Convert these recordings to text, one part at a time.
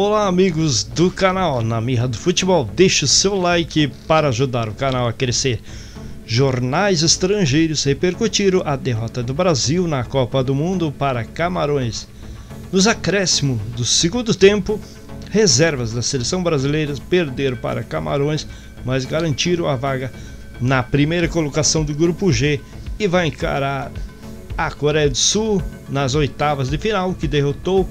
Olá amigos do canal Na Mirra do Futebol, deixe o seu like para ajudar o canal a crescer. Jornais estrangeiros repercutiram a derrota do Brasil na Copa do Mundo para Camarões. Nos acréscimos do segundo tempo, reservas da seleção brasileira perderam para Camarões, mas garantiram a vaga na primeira colocação do grupo G e vai encarar a Coreia do Sul nas oitavas de final, que derrotou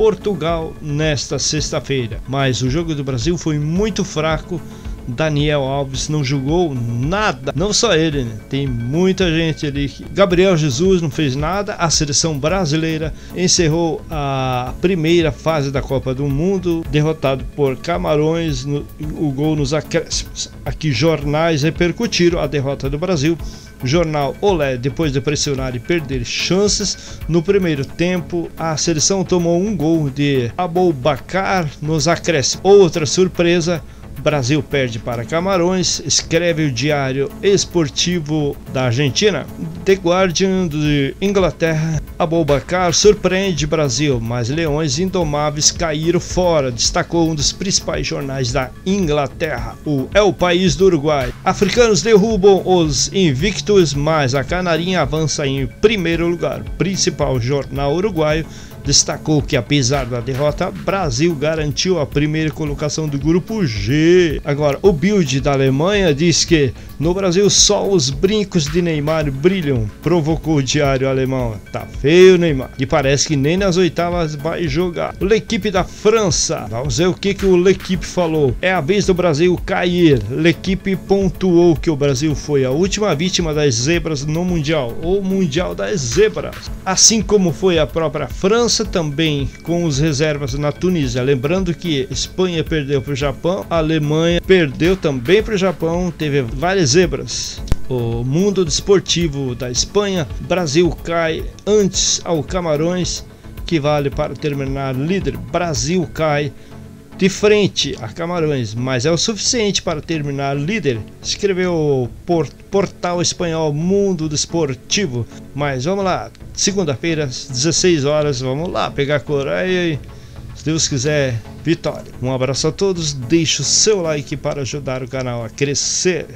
Portugal nesta sexta-feira. Mas o jogo do Brasil foi muito fraco. Daniel Alves não jogou nada, não só ele, né? tem muita gente ali. Gabriel Jesus não fez nada. A seleção brasileira encerrou a primeira fase da Copa do Mundo, derrotado por Camarões. No, o gol nos acréscimos. Aqui jornais repercutiram a derrota do Brasil jornal Olé, depois de pressionar e perder chances no primeiro tempo, a seleção tomou um gol de Aboubacar nos acréscimos. Outra surpresa, Brasil perde para Camarões, escreve o Diário Esportivo da Argentina. The Guardian de Inglaterra, Aboubacar surpreende Brasil, mas Leões Indomáveis caíram fora, destacou um dos principais jornais da Inglaterra. O É o País do Uruguai. Africanos derrubam os invictos, mas a Canarinha avança em primeiro lugar. Principal jornal uruguaio destacou que apesar da derrota, Brasil garantiu a primeira colocação do grupo G. Agora, o Bild da Alemanha diz que no Brasil só os brincos de Neymar brilham, provocou o diário alemão. Tá feio, Neymar. E parece que nem nas oitavas vai jogar. L'Equipe da França. Vamos ver o que, que o L'Equipe falou. É a vez do Brasil cair. L'Equipe pontuou que o Brasil foi a última vítima das zebras no Mundial, ou Mundial das Zebras. Assim como foi a própria França também com os reservas na Tunísia. Lembrando que Espanha perdeu para o Japão, Alemanha perdeu também para o Japão, teve várias zebras. O mundo desportivo da Espanha, Brasil cai antes ao Camarões, que vale para terminar líder. Brasil cai de frente a Camarões, mas é o suficiente para terminar líder, escreveu o portal espanhol Mundo Desportivo. Mas vamos lá, segunda-feira, 16 horas, vamos lá pegar a Coreia e, se Deus quiser, vitória. Um abraço a todos, deixe o seu like para ajudar o canal a crescer.